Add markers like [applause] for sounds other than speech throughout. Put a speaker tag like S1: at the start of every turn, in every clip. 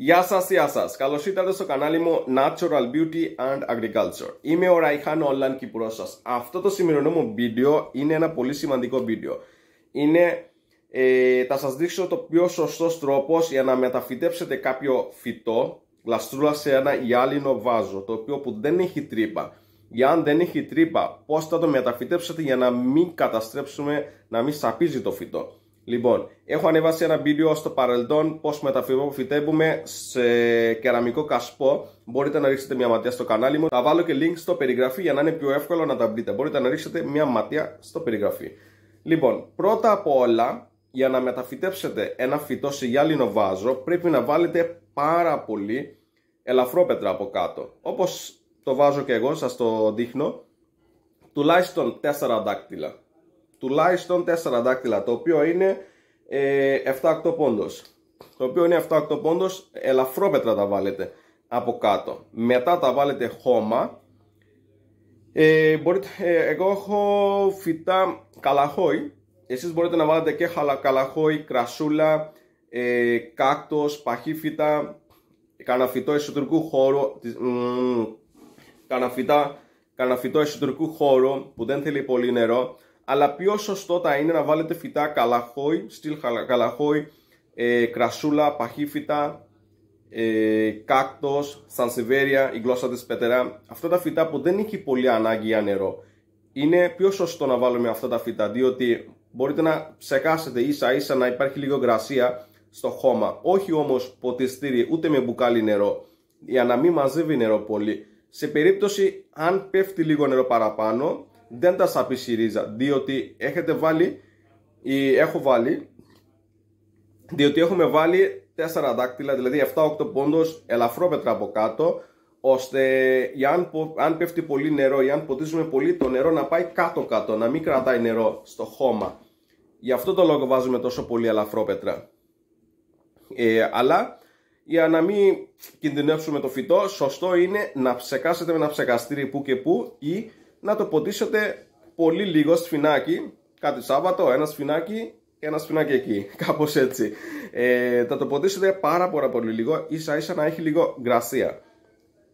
S1: Γεια σας, γεια σας. Καλώς ήρθατε στο κανάλι μου Natural Beauty and Agriculture. Είμαι ο Ραϊχάν Όλαν Κυπρός σας. Αυτό το σημερινό μου βίντεο είναι ένα πολύ σημαντικό βίντεο. Είναι, ε, θα σας δείξω το πιο σωστός τρόπος για να μεταφυτέψετε κάποιο φυτό, γλαστρούλα σε ένα γυάλινο βάζο, το οποίο που δεν έχει τρύπα. Για αν δεν έχει τρύπα, πώς θα το μεταφυτέψετε για να μην καταστρέψουμε, να μην σαπίζει το φυτό. Λοιπόν, έχω ανεβάσει ένα βίντεο στο παρελθόν πώς μεταφυτεύουμε σε κεραμικό κασπό. Μπορείτε να ρίξετε μια ματιά στο κανάλι μου. Θα βάλω και link στο περιγραφή για να είναι πιο εύκολο να τα βρείτε. Μπορείτε να ρίξετε μια ματιά στο περιγραφή. Λοιπόν, πρώτα απ' όλα, για να μεταφυτέψετε ένα φυτό σε γυάλινο βάζο, πρέπει να βάλετε πάρα πολύ ελαφρόπετρα από κάτω. Όπως το βάζω και εγώ, σας το δείχνω. Τουλάχιστον 4 δάκτυλα τουλάχιστον 4 δάκτυλα, το οποίο είναι ε, 7-8 πόντος. Το οποίο είναι 7-8 πόντος, ελαφρόπετρα τα βάλετε από κάτω. Μετά τα βάλετε χώμα. Ε, μπορείτε, ε, εγώ έχω φυτά καλαχόη. Εσείς μπορείτε να βάλετε και καλαχόη, κρασούλα, ε, κάκτος, παχύφυτα, κανένα φυτό εσωτερικού χώρου, κανένα φυτό εσωτερικού χώρου που δεν θέλει πολύ νερό αλλά πιο σωστό θα είναι να βάλετε φυτά καλαχόη, στυλ καλαχόη, ε, κρασούλα, παχύφυτα, ε, κάκτος, σανσεβέρια, η γλώσσα της πετερά. Αυτά τα φυτά που δεν έχει πολύ ανάγκη για νερό. Είναι πιο σωστό να βάλουμε αυτά τα φυτά, διότι μπορείτε να ψεκάσετε ίσα ίσα να υπάρχει λίγο γρασία στο χώμα. Όχι όμως ποτιστήρι ούτε με μπουκάλι νερό, για να μην μαζεύει νερό πολύ. Σε περίπτωση αν πέφτει λίγο νερό παραπάνω, δεν τα σαπίσει η ρίζα διότι έχετε βάλει ή έχω βάλει διότι έχουμε βάλει 4 δάκτυλα δηλαδή 7-8 πόντος ελαφρόπετρα από κάτω ώστε αν, αν πέφτει πολύ νερό ή αν ποτίζουμε πολύ το νερό να πάει κάτω κάτω να μην κρατάει νερό στο χώμα. Γι' αυτό το λόγο βάζουμε τόσο πολύ ελαφρόπετρα ε, αλλά για να μην κινδυνεύσουμε το φυτό σωστό είναι να ψεκάσετε με ένα ψεκαστήρι που και που ή να το ποτίσετε πολύ λίγο σφινάκι, κάτι Σάββατο, ένα σφινάκι και ένα σφινάκι εκεί, [laughs] κάπως έτσι. Ε, θα το ποτίσετε πάρα πάρα πολύ λίγο, ίσα ίσα να έχει λίγο γκρασία.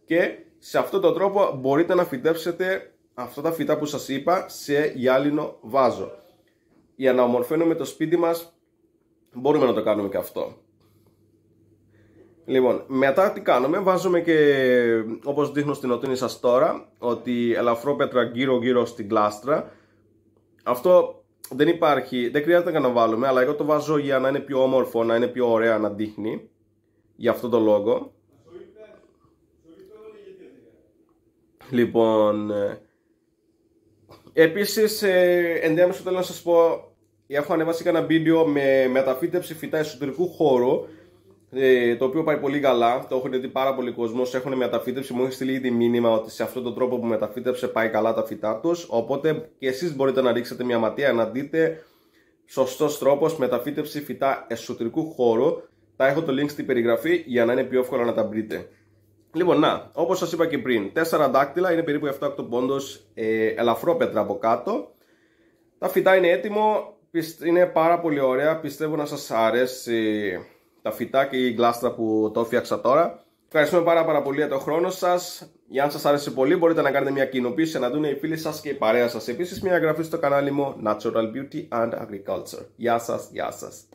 S1: Και σε αυτόν τον τρόπο μπορείτε να φυτέψετε αυτά τα φυτά που σας είπα σε γυάλινο βάζο. Για να ομορφαίνουμε το σπίτι μας μπορούμε να το κάνουμε και αυτό. Λοιπόν, μετά τι κάνουμε, βάζουμε και όπως δείχνω στην οτίνη σας τώρα ότι ελαφρόπετρα γύρω γύρω στην κλάστρα. Αυτό δεν υπάρχει, δεν χρειάζεται να βάλουμε αλλά εγώ το βάζω για να είναι πιο όμορφο, να είναι πιο ωραία να δείχνει για αυτό το λόγο. Λοιπόν, ε, επίσης ε, ενδιάμεσο θέλω να σας πω έχω ανεβάσει ένα βίντεο με μεταφύτευση φυτά εσωτερικού χώρου ε, το οποίο πάει πολύ καλά. Το έχουν δει πάρα πολλοί κόσμος. Έχουν μεταφύτευση. Μου έχεις στείλει ήδη μήνυμα ότι σε αυτόν τον τρόπο που μεταφύτευσε πάει καλά τα φυτά τους. Οπότε και εσείς μπορείτε να ρίξετε μια ματιά να δείτε σωστός τρόπος μεταφύτευση φυτά εσωτερικού χώρου. Θα έχω το link στην περιγραφή για να είναι πιο εύκολο να τα βρείτε. Λοιπόν, να, όπως σας είπα και πριν, 4 δάκτυλα είναι περίπου 7-8 πόντο ε, ελαφρόπετρα από κάτω. Τα φυτά είναι έτοιμο, είναι πάρα πολύ ωραία, πιστεύω να σας αρέσει τα φυτά και η γλάστρα που το έφτιαξα τώρα. Ευχαριστούμε πάρα, πάρα πολύ για τον χρόνο σας. Για αν σας άρεσε πολύ, μπορείτε να κάνετε μια κοινοποίηση να δουν οι φίλοι σας και η παρέα σας. Επίσης, μια εγγραφή στο κανάλι μου Natural Beauty and Agriculture. Γεια σας, γεια σας.